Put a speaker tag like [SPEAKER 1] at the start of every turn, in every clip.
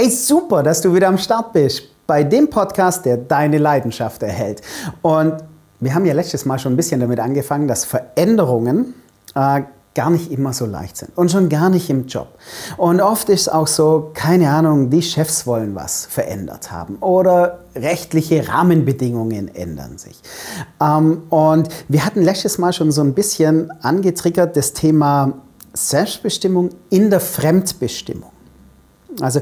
[SPEAKER 1] Hey, super, dass du wieder am Start bist bei dem Podcast, der deine Leidenschaft erhält. Und wir haben ja letztes Mal schon ein bisschen damit angefangen, dass Veränderungen äh, gar nicht immer so leicht sind und schon gar nicht im Job. Und oft ist es auch so, keine Ahnung, die Chefs wollen was verändert haben oder rechtliche Rahmenbedingungen ändern sich. Ähm, und wir hatten letztes Mal schon so ein bisschen angetriggert das Thema Selbstbestimmung in der Fremdbestimmung. Also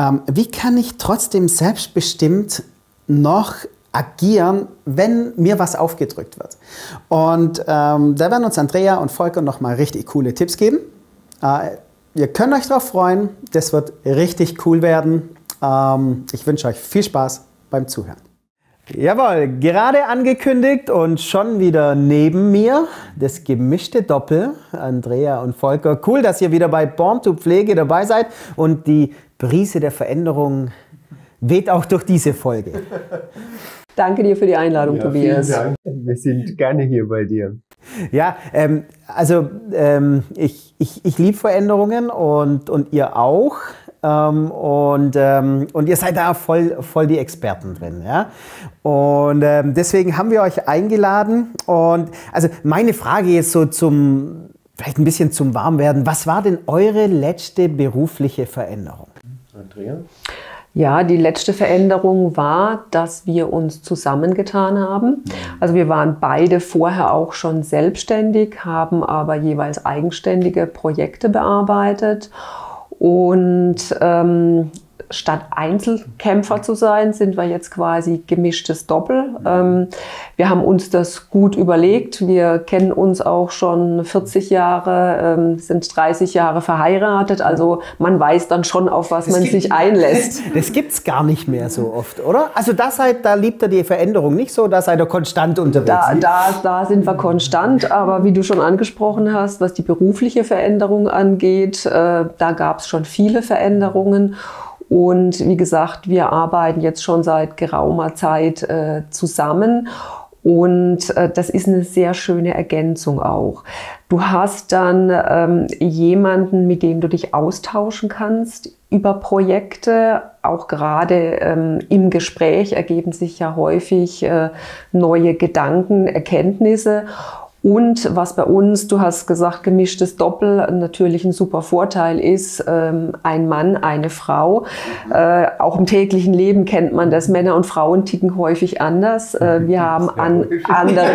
[SPEAKER 1] ähm, wie kann ich trotzdem selbstbestimmt noch agieren, wenn mir was aufgedrückt wird. Und ähm, da werden uns Andrea und Volker nochmal richtig coole Tipps geben. Äh, ihr könnt euch darauf freuen, das wird richtig cool werden. Ähm, ich wünsche euch viel Spaß beim Zuhören. Jawohl, gerade angekündigt und schon wieder neben mir das gemischte Doppel, Andrea und Volker. Cool, dass ihr wieder bei Born to Pflege dabei seid und die Brise der Veränderung weht auch durch diese Folge.
[SPEAKER 2] Danke dir für die Einladung, ja, Tobias.
[SPEAKER 3] Vielen Dank. Wir sind gerne hier bei dir.
[SPEAKER 1] Ja, ähm, also ähm, ich, ich, ich liebe Veränderungen und, und ihr auch. Ähm, und, ähm, und ihr seid da voll, voll die Experten drin. Ja? Und ähm, deswegen haben wir euch eingeladen. Und also meine Frage jetzt so zum, vielleicht ein bisschen zum Warmwerden. Was war denn eure letzte berufliche Veränderung?
[SPEAKER 2] Andrea? Ja, die letzte Veränderung war, dass wir uns zusammengetan haben. Also wir waren beide vorher auch schon selbstständig, haben aber jeweils eigenständige Projekte bearbeitet. Und ähm, statt Einzelkämpfer zu sein, sind wir jetzt quasi gemischtes Doppel. Ähm, wir haben uns das gut überlegt. Wir kennen uns auch schon 40 Jahre, ähm, sind 30 Jahre verheiratet. Also man weiß dann schon, auf was das man sich einlässt.
[SPEAKER 1] Das gibt's gar nicht mehr so oft, oder? Also da seid, da liebt ihr die Veränderung nicht so, da seid ihr konstant unterwegs.
[SPEAKER 2] Da, da, da sind wir konstant, aber wie du schon angesprochen hast, was die berufliche Veränderung angeht, äh, da gab's schon viele Veränderungen. Und wie gesagt, wir arbeiten jetzt schon seit geraumer Zeit äh, zusammen. Und äh, das ist eine sehr schöne Ergänzung auch. Du hast dann ähm, jemanden, mit dem du dich austauschen kannst über Projekte. Auch gerade ähm, im Gespräch ergeben sich ja häufig äh, neue Gedanken, Erkenntnisse. Und was bei uns, du hast gesagt, gemischtes Doppel natürlich ein super Vorteil ist, ähm, ein Mann, eine Frau. Äh, auch im täglichen Leben kennt man das, Männer und Frauen ticken häufig anders. Äh, wir haben an, andere,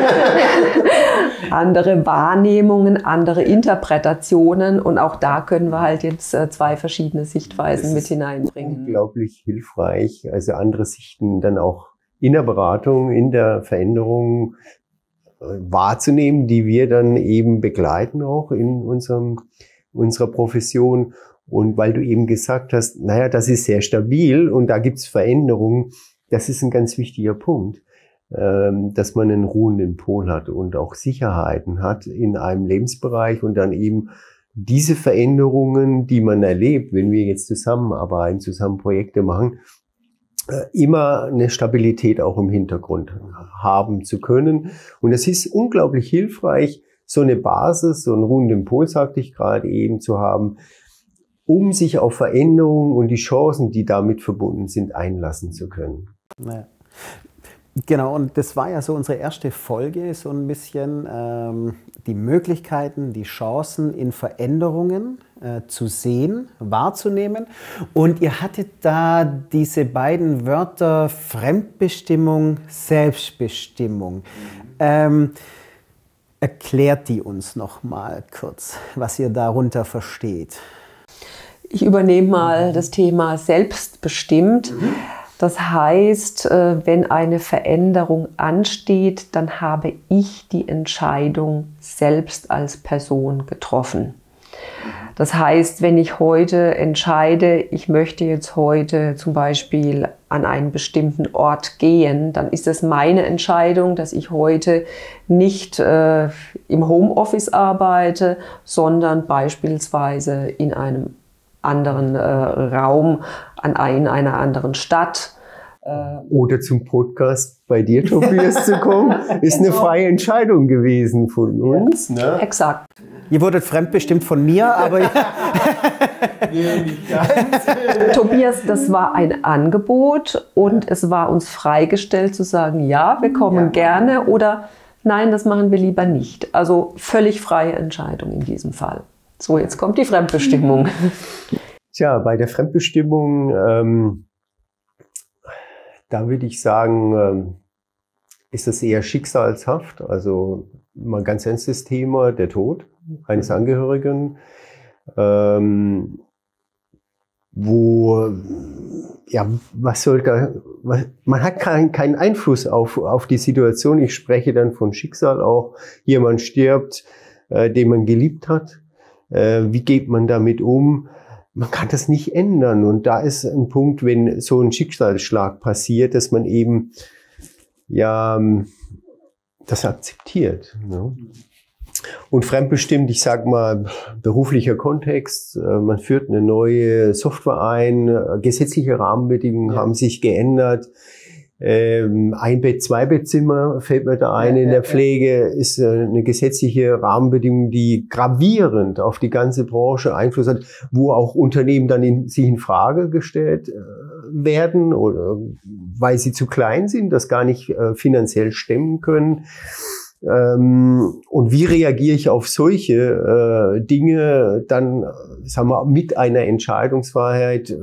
[SPEAKER 2] andere Wahrnehmungen, andere Interpretationen und auch da können wir halt jetzt äh, zwei verschiedene Sichtweisen mit hineinbringen.
[SPEAKER 3] Unglaublich hilfreich, also andere Sichten dann auch in der Beratung, in der Veränderung wahrzunehmen, die wir dann eben begleiten auch in unserem, unserer Profession. Und weil du eben gesagt hast, naja, das ist sehr stabil und da gibt's Veränderungen, das ist ein ganz wichtiger Punkt, ähm, dass man einen ruhenden Pol hat und auch Sicherheiten hat in einem Lebensbereich und dann eben diese Veränderungen, die man erlebt, wenn wir jetzt zusammenarbeiten, zusammen Projekte machen, immer eine Stabilität auch im Hintergrund haben zu können. Und es ist unglaublich hilfreich, so eine Basis, so einen runden Impuls, sagte ich gerade eben, zu haben, um sich auf Veränderungen und die Chancen, die damit verbunden sind, einlassen zu können. Ja.
[SPEAKER 1] Genau, und das war ja so unsere erste Folge, so ein bisschen ähm, die Möglichkeiten, die Chancen in Veränderungen äh, zu sehen, wahrzunehmen. Und ihr hattet da diese beiden Wörter Fremdbestimmung, Selbstbestimmung. Ähm, erklärt die uns noch mal kurz, was ihr darunter versteht.
[SPEAKER 2] Ich übernehme mal das Thema selbstbestimmt. Mhm. Das heißt, äh, wenn eine Veränderung ansteht, dann habe ich die Entscheidung selbst als Person getroffen. Das heißt, wenn ich heute entscheide, ich möchte jetzt heute zum Beispiel an einen bestimmten Ort gehen, dann ist es meine Entscheidung, dass ich heute nicht äh, im Homeoffice arbeite, sondern beispielsweise in einem anderen äh, Raum, an ein, einer anderen Stadt.
[SPEAKER 3] Äh, Oder zum Podcast bei dir, Tobias, zu kommen, ist eine freie Entscheidung gewesen von uns.
[SPEAKER 2] Ne? Exakt.
[SPEAKER 1] Ihr wurdet fremdbestimmt von mir, aber
[SPEAKER 2] Tobias, das war ein Angebot und es war uns freigestellt zu sagen, ja, wir kommen ja. gerne oder nein, das machen wir lieber nicht. Also völlig freie Entscheidung in diesem Fall. So, jetzt kommt die Fremdbestimmung.
[SPEAKER 3] Tja, bei der Fremdbestimmung, ähm, da würde ich sagen, ähm, ist das eher schicksalshaft. Also mal ganz ernstes Thema, der Tod eines Angehörigen, ähm, wo, ja, was soll da, was, man hat keinen keinen Einfluss auf, auf die Situation. Ich spreche dann von Schicksal auch. Jemand stirbt, äh, den man geliebt hat. Äh, wie geht man damit um? Man kann das nicht ändern. Und da ist ein Punkt, wenn so ein Schicksalsschlag passiert, dass man eben, ja, das akzeptiert. Ne? Und fremdbestimmt, ich sag mal, beruflicher Kontext, äh, man führt eine neue Software ein, äh, gesetzliche Rahmenbedingungen ja. haben sich geändert. Ähm, ein Bett, zwei Bettzimmer fällt mir da ein ja, in der Pflege, ist äh, eine gesetzliche Rahmenbedingung, die gravierend auf die ganze Branche Einfluss hat, wo auch Unternehmen dann in, sich in Frage gestellt werden oder weil sie zu klein sind, das gar nicht finanziell stemmen können. Ähm, und wie reagiere ich auf solche äh, Dinge dann, sagen wir, mit einer Entscheidungsfreiheit?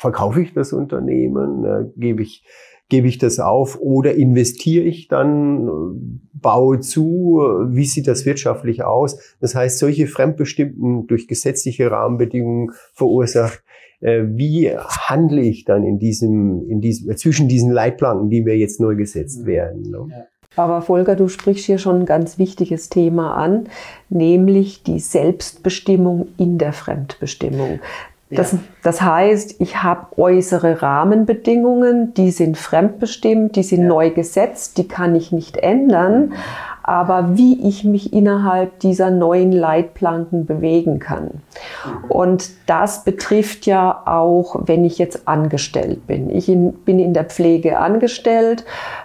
[SPEAKER 3] Äh, verkaufe ich das Unternehmen? Äh, gebe ich gebe ich das auf oder investiere ich dann, baue zu, wie sieht das wirtschaftlich aus? Das heißt, solche fremdbestimmten durch gesetzliche Rahmenbedingungen verursacht, äh, wie handle ich dann in diesem, in diesem, zwischen diesen Leitplanken, die mir jetzt neu gesetzt werden? Ne? Ja.
[SPEAKER 2] Aber Volker, du sprichst hier schon ein ganz wichtiges Thema an, nämlich die Selbstbestimmung in der Fremdbestimmung. Das, ja. das heißt, ich habe äußere Rahmenbedingungen, die sind fremdbestimmt, die sind ja. neu gesetzt, die kann ich nicht ändern aber wie ich mich innerhalb dieser neuen Leitplanken bewegen kann. Und das betrifft ja auch, wenn ich jetzt angestellt bin. Ich in, bin in der Pflege angestellt,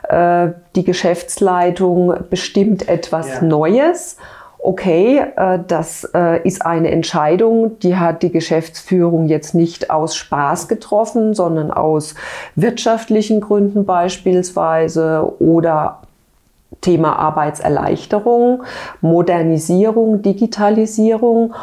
[SPEAKER 2] äh, die Geschäftsleitung bestimmt etwas ja. Neues okay, äh, das äh, ist eine Entscheidung, die hat die Geschäftsführung jetzt nicht aus Spaß getroffen, sondern aus wirtschaftlichen Gründen beispielsweise oder Thema Arbeitserleichterung, Modernisierung, Digitalisierung.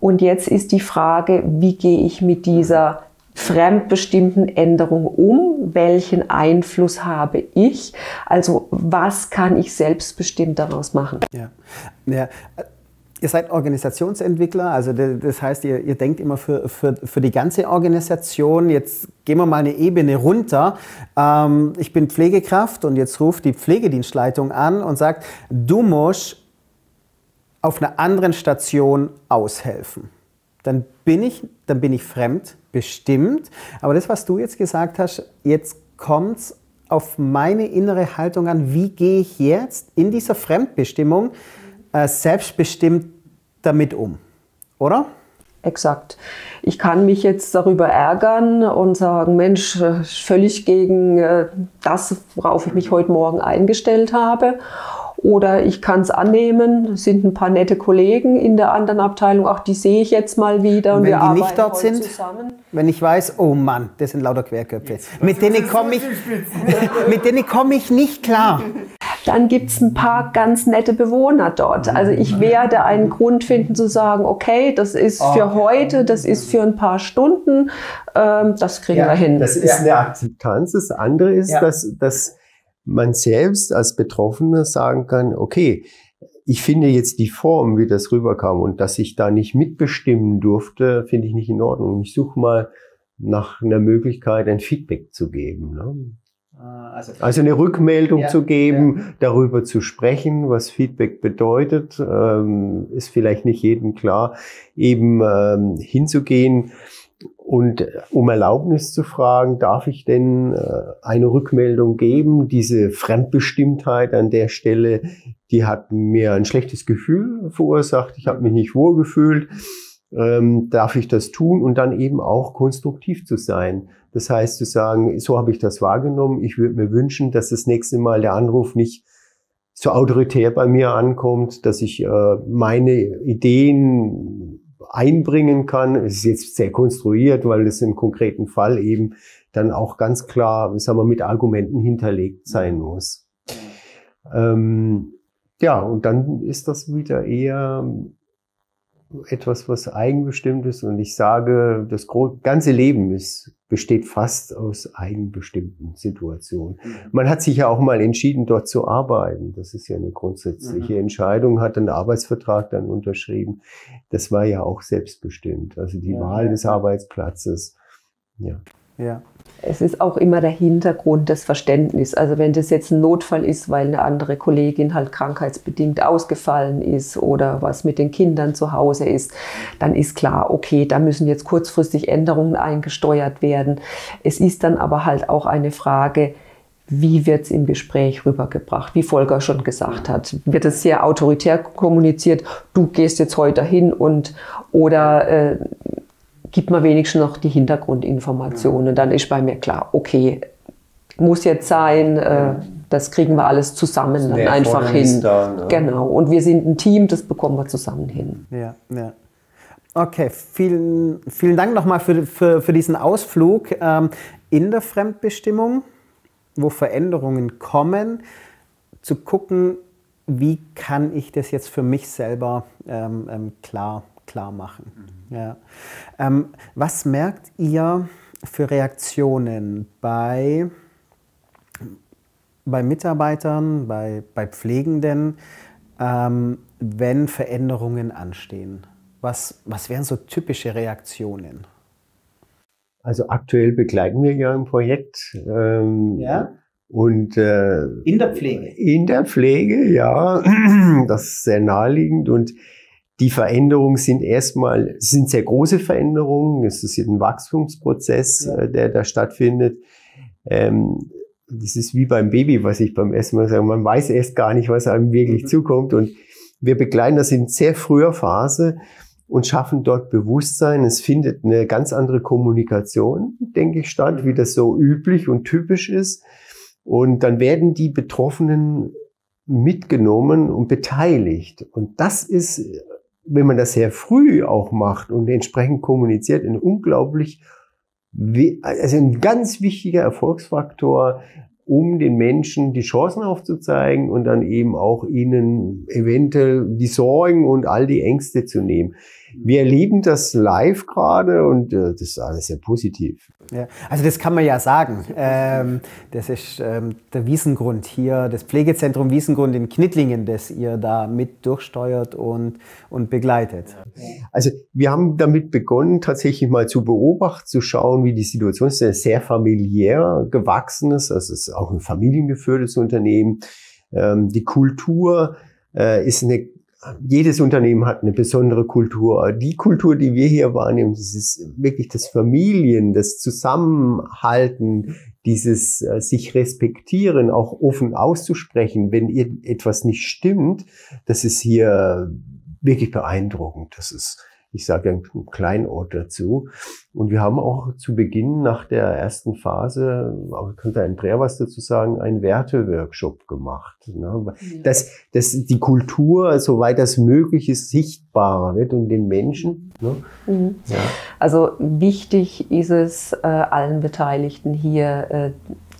[SPEAKER 2] Und jetzt ist die Frage, wie gehe ich mit dieser fremdbestimmten Änderung um? Welchen Einfluss habe ich? Also was kann ich selbstbestimmt daraus machen?
[SPEAKER 1] Ja, ja Ihr seid Organisationsentwickler, also das heißt, ihr, ihr denkt immer für, für, für die ganze Organisation. Jetzt gehen wir mal eine Ebene runter. Ähm, ich bin Pflegekraft und jetzt ruft die Pflegedienstleitung an und sagt, du musst auf einer anderen Station aushelfen. Dann bin ich, dann bin ich fremd, bestimmt. Aber das, was du jetzt gesagt hast, jetzt kommt es auf meine innere Haltung an. Wie gehe ich jetzt in dieser Fremdbestimmung äh, selbstbestimmt damit um, oder?
[SPEAKER 2] Exakt. Ich kann mich jetzt darüber ärgern und sagen, Mensch, äh, völlig gegen äh, das, worauf ich mich heute Morgen eingestellt habe. Oder ich kann es annehmen, es sind ein paar nette Kollegen in der anderen Abteilung, auch die sehe ich jetzt mal wieder
[SPEAKER 1] und, und wenn wir die nicht dort sind, zusammen. Wenn ich weiß, oh Mann, das sind lauter Querköpfe, mit denen komme ich, mit denen komme ich nicht klar
[SPEAKER 2] dann gibt es ein paar ganz nette Bewohner dort. Also ich werde einen Grund finden zu sagen, okay, das ist für heute, das ist für ein paar Stunden, ähm, das kriegen ja, wir hin.
[SPEAKER 3] Das ist eine Akzeptanz. Das andere ist, ja. dass, dass man selbst als Betroffener sagen kann, okay, ich finde jetzt die Form, wie das rüberkam und dass ich da nicht mitbestimmen durfte, finde ich nicht in Ordnung. Ich suche mal nach einer Möglichkeit, ein Feedback zu geben. Ne? Ah, also, also, eine Rückmeldung ja, zu geben, ja. darüber zu sprechen, was Feedback bedeutet, ähm, ist vielleicht nicht jedem klar, eben ähm, hinzugehen und um Erlaubnis zu fragen, darf ich denn äh, eine Rückmeldung geben? Diese Fremdbestimmtheit an der Stelle, die hat mir ein schlechtes Gefühl verursacht, ich habe mich nicht wohlgefühlt. Ähm, darf ich das tun und dann eben auch konstruktiv zu sein. Das heißt zu sagen, so habe ich das wahrgenommen. Ich würde mir wünschen, dass das nächste Mal der Anruf nicht so autoritär bei mir ankommt, dass ich äh, meine Ideen einbringen kann. Es ist jetzt sehr konstruiert, weil es im konkreten Fall eben dann auch ganz klar, sagen wir, mit Argumenten hinterlegt sein muss. Ähm, ja, und dann ist das wieder eher etwas, was eigenbestimmt ist. Und ich sage, das ganze Leben ist, besteht fast aus eigenbestimmten Situationen. Mhm. Man hat sich ja auch mal entschieden, dort zu arbeiten. Das ist ja eine grundsätzliche mhm. Entscheidung, hat einen Arbeitsvertrag dann unterschrieben. Das war ja auch selbstbestimmt. Also die ja, Wahl ja. des Arbeitsplatzes. Ja.
[SPEAKER 2] Ja. Es ist auch immer der Hintergrund des Verständnisses. Also wenn das jetzt ein Notfall ist, weil eine andere Kollegin halt krankheitsbedingt ausgefallen ist oder was mit den Kindern zu Hause ist, dann ist klar, okay, da müssen jetzt kurzfristig Änderungen eingesteuert werden. Es ist dann aber halt auch eine Frage, wie wird es im Gespräch rübergebracht? Wie Volker schon gesagt hat, wird es sehr autoritär kommuniziert, du gehst jetzt heute hin und oder äh, gibt man wenigstens noch die Hintergrundinformationen. Dann ist bei mir klar, okay, muss jetzt sein, äh, das kriegen wir alles zusammen dann einfach hin. Da, ne? Genau. Und wir sind ein Team, das bekommen wir zusammen hin.
[SPEAKER 1] Ja, ja. Okay, vielen, vielen Dank nochmal für, für, für diesen Ausflug ähm, in der Fremdbestimmung, wo Veränderungen kommen, zu gucken, wie kann ich das jetzt für mich selber ähm, ähm klar, klar machen. Mhm. Ja. Ähm, was merkt ihr für Reaktionen bei, bei Mitarbeitern, bei, bei Pflegenden, ähm, wenn Veränderungen anstehen? Was, was wären so typische Reaktionen?
[SPEAKER 3] Also aktuell begleiten wir ja ein Projekt. Ähm,
[SPEAKER 1] ja.
[SPEAKER 3] Und äh,
[SPEAKER 1] in der Pflege.
[SPEAKER 3] In der Pflege, ja. Das ist sehr naheliegend. Und die Veränderungen sind erstmal, sind sehr große Veränderungen. Es ist ein Wachstumsprozess, ja. äh, der da stattfindet. Ähm, das ist wie beim Baby, was ich beim ersten Mal sage. Man weiß erst gar nicht, was einem wirklich mhm. zukommt. Und wir begleiten das in sehr früher Phase und schaffen dort Bewusstsein. Es findet eine ganz andere Kommunikation, denke ich, statt, wie das so üblich und typisch ist. Und dann werden die Betroffenen mitgenommen und beteiligt. Und das ist wenn man das sehr früh auch macht und entsprechend kommuniziert, ein unglaublich, also ein ganz wichtiger Erfolgsfaktor, um den Menschen die Chancen aufzuzeigen und dann eben auch ihnen eventuell die Sorgen und all die Ängste zu nehmen. Wir erleben das live gerade und äh, das ist alles sehr positiv.
[SPEAKER 1] Ja, also das kann man ja sagen. Ähm, das ist ähm, der Wiesengrund hier, das Pflegezentrum Wiesengrund in Knittlingen, das ihr da mit durchsteuert und, und begleitet.
[SPEAKER 3] Also wir haben damit begonnen, tatsächlich mal zu beobachten, zu schauen, wie die Situation ist. Sehr familiär gewachsen ist. Also es ist auch ein familiengeführtes Unternehmen. Ähm, die Kultur äh, ist eine jedes Unternehmen hat eine besondere Kultur. Die Kultur, die wir hier wahrnehmen, das ist wirklich das Familien, das Zusammenhalten, dieses äh, sich respektieren, auch offen auszusprechen, wenn etwas nicht stimmt, das ist hier wirklich beeindruckend. Das ist ich sage ein Kleinort dazu. Und wir haben auch zu Beginn nach der ersten Phase, aber könnte Andrea was dazu sagen, einen Werteworkshop gemacht. Ne? Dass, dass die Kultur, soweit das möglich ist, sichtbarer wird und den Menschen. Ne?
[SPEAKER 2] Mhm. Ja. Also wichtig ist es äh, allen Beteiligten hier, äh,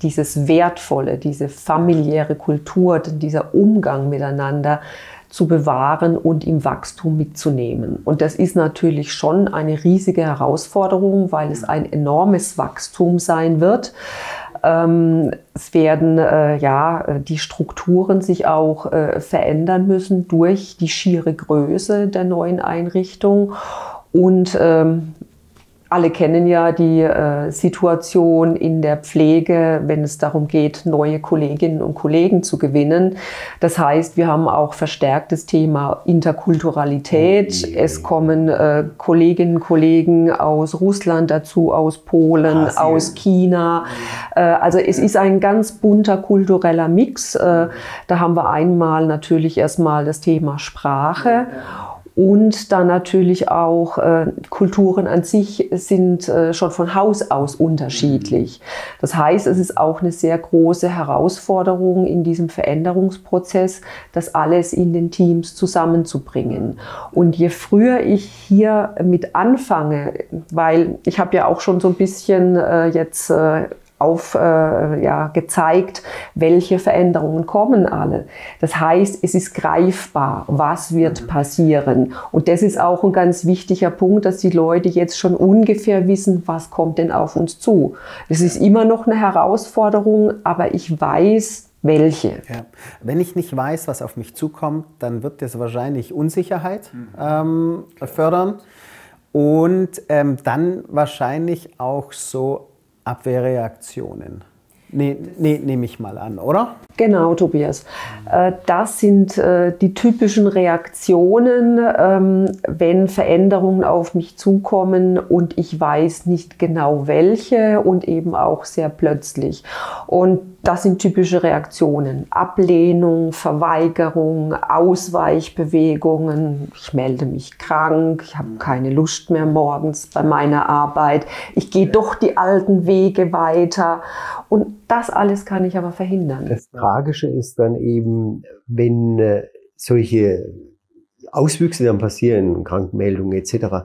[SPEAKER 2] dieses Wertvolle, diese familiäre Kultur, dieser Umgang miteinander zu bewahren und im Wachstum mitzunehmen. Und das ist natürlich schon eine riesige Herausforderung, weil es ein enormes Wachstum sein wird. Ähm, es werden äh, ja die Strukturen sich auch äh, verändern müssen durch die schiere Größe der neuen Einrichtung. Und ähm, alle kennen ja die äh, Situation in der Pflege, wenn es darum geht, neue Kolleginnen und Kollegen zu gewinnen. Das heißt, wir haben auch verstärktes Thema Interkulturalität. Okay. Es kommen äh, Kolleginnen und Kollegen aus Russland dazu, aus Polen, Asien. aus China. Äh, also es ist ein ganz bunter kultureller Mix. Äh, da haben wir einmal natürlich erstmal das Thema Sprache. Und dann natürlich auch äh, Kulturen an sich sind äh, schon von Haus aus unterschiedlich. Das heißt, es ist auch eine sehr große Herausforderung in diesem Veränderungsprozess, das alles in den Teams zusammenzubringen. Und je früher ich hier mit anfange, weil ich habe ja auch schon so ein bisschen äh, jetzt äh, auf, äh, ja, gezeigt, welche Veränderungen kommen alle. Das heißt, es ist greifbar, was wird mhm. passieren. Und das ist auch ein ganz wichtiger Punkt, dass die Leute jetzt schon ungefähr wissen, was kommt denn auf uns zu. Es ist immer noch eine Herausforderung, aber ich weiß, welche. Ja.
[SPEAKER 1] Wenn ich nicht weiß, was auf mich zukommt, dann wird das wahrscheinlich Unsicherheit mhm. ähm, fördern und ähm, dann wahrscheinlich auch so Abwehrreaktionen. Nee, nee, nehme ich mal an, oder?
[SPEAKER 2] Genau, Tobias. Äh, das sind äh, die typischen Reaktionen, ähm, wenn Veränderungen auf mich zukommen und ich weiß nicht genau welche und eben auch sehr plötzlich. Und das sind typische Reaktionen. Ablehnung, Verweigerung, Ausweichbewegungen. Ich melde mich krank, ich habe keine Lust mehr morgens bei meiner Arbeit. Ich gehe doch die alten Wege weiter. Und das alles kann ich aber verhindern.
[SPEAKER 3] Das Tragische ist dann eben, wenn äh, solche Auswüchse dann passieren, Krankmeldungen etc.,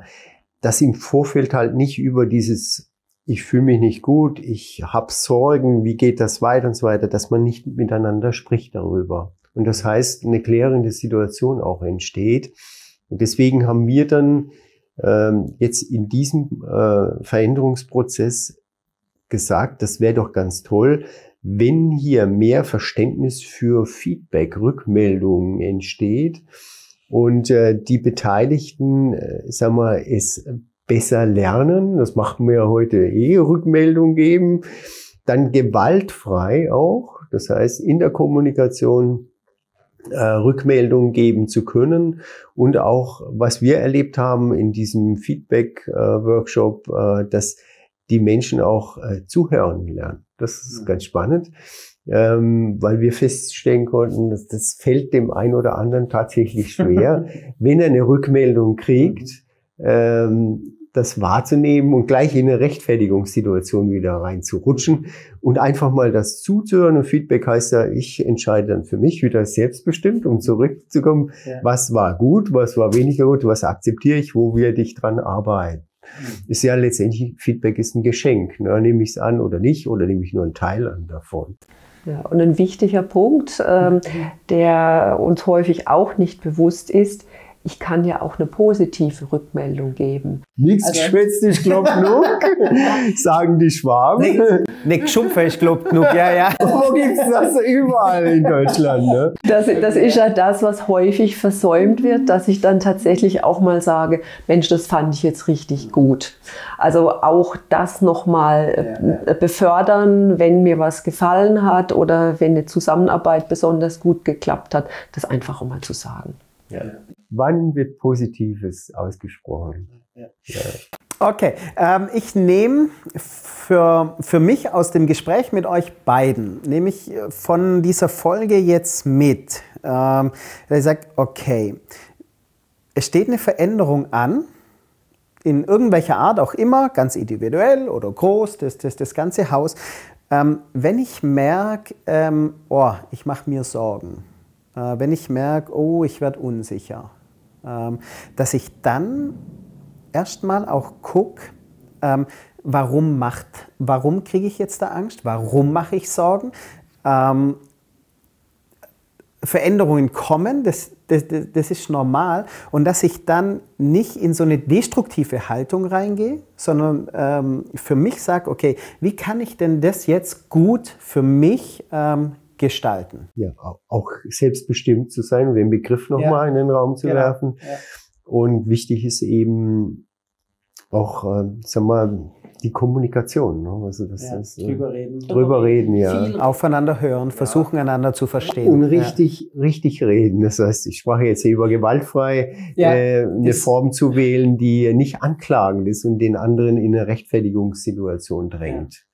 [SPEAKER 3] dass im Vorfeld halt nicht über dieses ich fühle mich nicht gut, ich habe Sorgen, wie geht das weiter und so weiter, dass man nicht miteinander spricht darüber. Und das heißt, eine klärende Situation auch entsteht. Und deswegen haben wir dann ähm, jetzt in diesem äh, Veränderungsprozess gesagt, das wäre doch ganz toll, wenn hier mehr Verständnis für Feedback, Rückmeldungen entsteht und äh, die Beteiligten, äh, sagen wir, es besser lernen. Das machen wir ja heute eh, Rückmeldung geben. Dann gewaltfrei auch. Das heißt, in der Kommunikation äh, Rückmeldungen geben zu können und auch, was wir erlebt haben in diesem Feedback-Workshop, äh, äh, dass die Menschen auch äh, zuhören lernen. Das ist ganz spannend, ähm, weil wir feststellen konnten, dass das fällt dem einen oder anderen tatsächlich schwer, wenn er eine Rückmeldung kriegt ähm, das wahrzunehmen und gleich in eine Rechtfertigungssituation wieder reinzurutschen und einfach mal das zuzuhören. Und Feedback heißt ja, ich entscheide dann für mich wieder selbstbestimmt, um zurückzukommen, ja. was war gut, was war weniger gut, was akzeptiere ich, wo wir dich dran arbeiten. Mhm. Ist ja letztendlich, Feedback ist ein Geschenk. Ne? Nehme ich es an oder nicht oder nehme ich nur einen Teil an davon.
[SPEAKER 2] Ja, und ein wichtiger Punkt, ähm, mhm. der uns häufig auch nicht bewusst ist, ich kann ja auch eine positive Rückmeldung geben.
[SPEAKER 3] Nichts also, geschwätzt, ich glaub genug, sagen die Schwaben.
[SPEAKER 1] Nicht geschumpfe, ich glaub genug, ja, ja.
[SPEAKER 3] Wo gibt's das überall in Deutschland, ne?
[SPEAKER 2] Das, das ist ja das, was häufig versäumt wird, dass ich dann tatsächlich auch mal sage, Mensch, das fand ich jetzt richtig gut. Also auch das nochmal ja, ja. befördern, wenn mir was gefallen hat oder wenn eine Zusammenarbeit besonders gut geklappt hat, das einfach auch mal zu sagen.
[SPEAKER 3] Ja. Wann wird Positives ausgesprochen? Ja.
[SPEAKER 1] Ja. Okay, ähm, ich nehme für, für mich aus dem Gespräch mit euch beiden, nehme ich von dieser Folge jetzt mit, ähm, dass ich sage, okay, es steht eine Veränderung an, in irgendwelcher Art auch immer, ganz individuell oder groß, das, das, das ganze Haus. Ähm, wenn ich merke, ähm, oh, ich mache mir Sorgen, äh, wenn ich merke, oh, ich werde unsicher, ähm, dass ich dann erstmal auch gucke, ähm, warum macht, warum kriege ich jetzt da Angst, warum mache ich Sorgen. Ähm, Veränderungen kommen, das, das, das ist normal. Und dass ich dann nicht in so eine destruktive Haltung reingehe, sondern ähm, für mich sage, okay, wie kann ich denn das jetzt gut für mich ähm, gestalten.
[SPEAKER 3] Ja, auch selbstbestimmt zu sein und den Begriff nochmal ja. in den Raum zu genau. werfen. Ja. Und wichtig ist eben auch, äh, sag mal, die Kommunikation. Ne? Also das ja, ist, äh, drüber reden. Drüber reden, ja.
[SPEAKER 1] Viel aufeinander hören, versuchen einander zu verstehen.
[SPEAKER 3] Und richtig, ja. richtig reden. Das heißt, ich sprach jetzt hier über gewaltfrei, ja, äh, eine Form zu wählen, die nicht anklagend ist und den anderen in eine Rechtfertigungssituation drängt.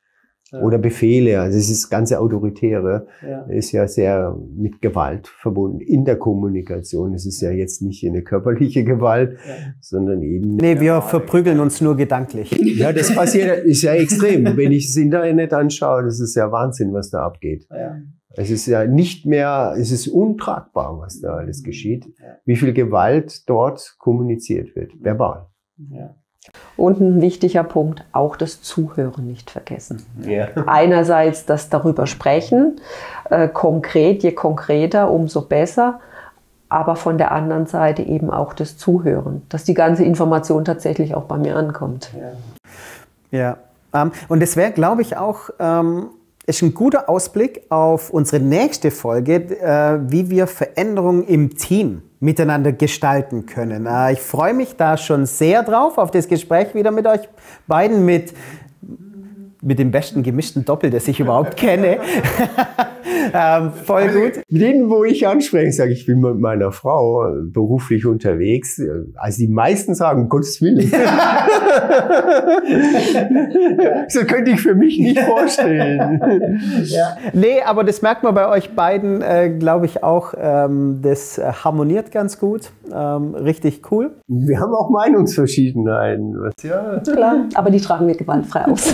[SPEAKER 3] Ja. Oder Befehle, also es ist das ganze Autoritäre, ja. ist ja sehr mit Gewalt verbunden in der Kommunikation. Es ist ja jetzt nicht eine körperliche Gewalt, ja. sondern eben.
[SPEAKER 1] Nee, wir verprügeln uns nur gedanklich.
[SPEAKER 3] Ja, das passiert, ist ja extrem. Wenn ich das Internet anschaue, das ist ja Wahnsinn, was da abgeht. Es ist ja nicht mehr, es ist untragbar, was da alles geschieht, wie viel Gewalt dort kommuniziert wird, verbal. Ja.
[SPEAKER 2] Und ein wichtiger Punkt, auch das Zuhören nicht vergessen. Ja. Einerseits das darüber sprechen, äh, konkret, je konkreter, umso besser. Aber von der anderen Seite eben auch das Zuhören, dass die ganze Information tatsächlich auch bei mir ankommt.
[SPEAKER 1] Ja, ja. Ähm, und es wäre, glaube ich, auch ähm, ist ein guter Ausblick auf unsere nächste Folge, äh, wie wir Veränderungen im Team miteinander gestalten können. Äh, ich freue mich da schon sehr drauf, auf das Gespräch wieder mit euch beiden, mit mit dem besten gemischten Doppel, das ich überhaupt kenne.
[SPEAKER 3] ähm, voll also, gut. Den, wo ich anspreche, sage ich, bin mit meiner Frau äh, beruflich unterwegs. Also die meisten sagen, Gottes Willen. so könnte ich für mich nicht vorstellen.
[SPEAKER 1] ja. Nee, aber das merkt man bei euch beiden, äh, glaube ich, auch. Ähm, das harmoniert ganz gut. Ähm, richtig cool.
[SPEAKER 3] Wir haben auch Meinungsverschiedenheiten. Was,
[SPEAKER 2] ja. Klar, aber die tragen wir gewaltfrei aus.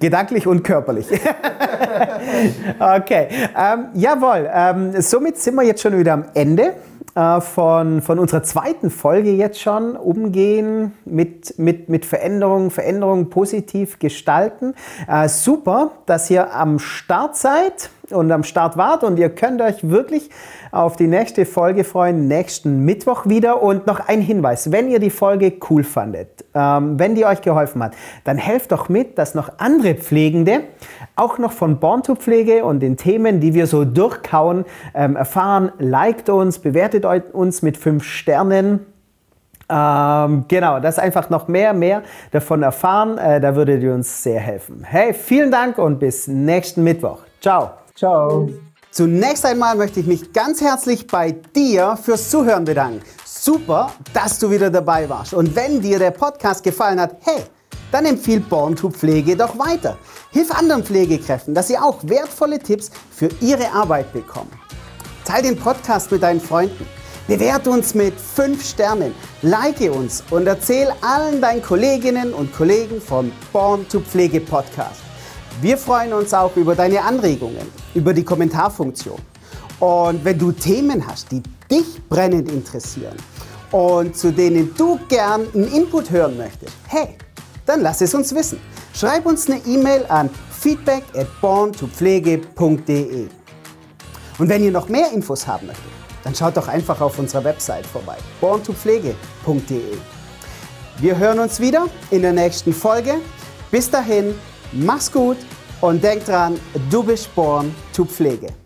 [SPEAKER 1] Gedanklich und körperlich. okay, ähm, jawohl. Ähm, somit sind wir jetzt schon wieder am Ende äh, von, von unserer zweiten Folge jetzt schon. Umgehen mit, mit, mit Veränderungen, Veränderungen positiv gestalten. Äh, super, dass ihr am Start seid und am Start wart und ihr könnt euch wirklich auf die nächste Folge freuen, nächsten Mittwoch wieder. Und noch ein Hinweis, wenn ihr die Folge cool fandet, ähm, wenn die euch geholfen hat, dann helft doch mit, dass noch andere Pflegende auch noch von Born to Pflege und den Themen, die wir so durchkauen, ähm, erfahren. Liked uns, bewertet uns mit fünf Sternen. Ähm, genau, dass einfach noch mehr, mehr davon erfahren. Äh, da würdet ihr uns sehr helfen. Hey, vielen Dank und bis nächsten Mittwoch. Ciao.
[SPEAKER 3] Ciao.
[SPEAKER 1] Zunächst einmal möchte ich mich ganz herzlich bei dir fürs Zuhören bedanken. Super, dass du wieder dabei warst. Und wenn dir der Podcast gefallen hat, hey, dann empfiehl Born to Pflege doch weiter. Hilf anderen Pflegekräften, dass sie auch wertvolle Tipps für ihre Arbeit bekommen. Teil den Podcast mit deinen Freunden. Bewerte uns mit 5 Sternen, like uns und erzähl allen deinen Kolleginnen und Kollegen vom Born to Pflege Podcast. Wir freuen uns auch über deine Anregungen, über die Kommentarfunktion. Und wenn du Themen hast, die dich brennend interessieren und zu denen du gern einen Input hören möchtest, hey, dann lass es uns wissen. Schreib uns eine E-Mail an feedback at borntopflege.de. Und wenn ihr noch mehr Infos haben möchtet, dann schaut doch einfach auf unserer Website vorbei, borntopflege.de. Wir hören uns wieder in der nächsten Folge. Bis dahin, Mach's gut und denk dran, du bist born to Pflege.